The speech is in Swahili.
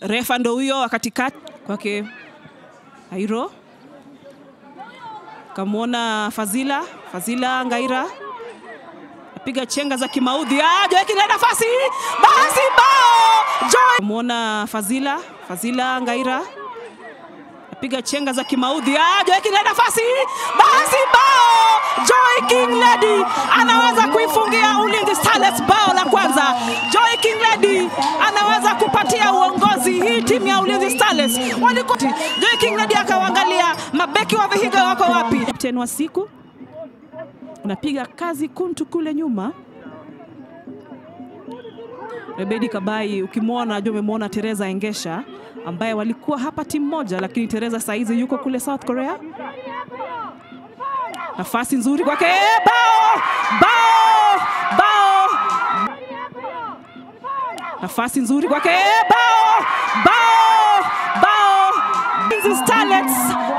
refa ndo huyo wa katikati kwake Airo, kamwona Fazila, Fazila Ngaira apiga chenga za kimaudhi. Ah, Joeki na nafasi, basi bao! Kamwona Fazila, Fazila Ngaira apiga chenga za kimaudhi. Ah, Joeki na nafasi, basi bao! Joy King Lady anaweza kuifungia Ulinzi Starlets Walikuwa Joy King Lady akawaangalia? Mabeki wa Vihiga wako wapi. Kapteni siku unapiga kazi kuntu kule nyuma. Rebedi Kabai, ukimwona najua umemwona Teresa Engesha ambaye walikuwa hapa timu moja, lakini Teresa saizi yuko kule South Korea. Nafasi nzuri kwake, bao! Bao! Bao, nafasi nzuri kwake, bao! Bao! Bao, Ulinzi Starlets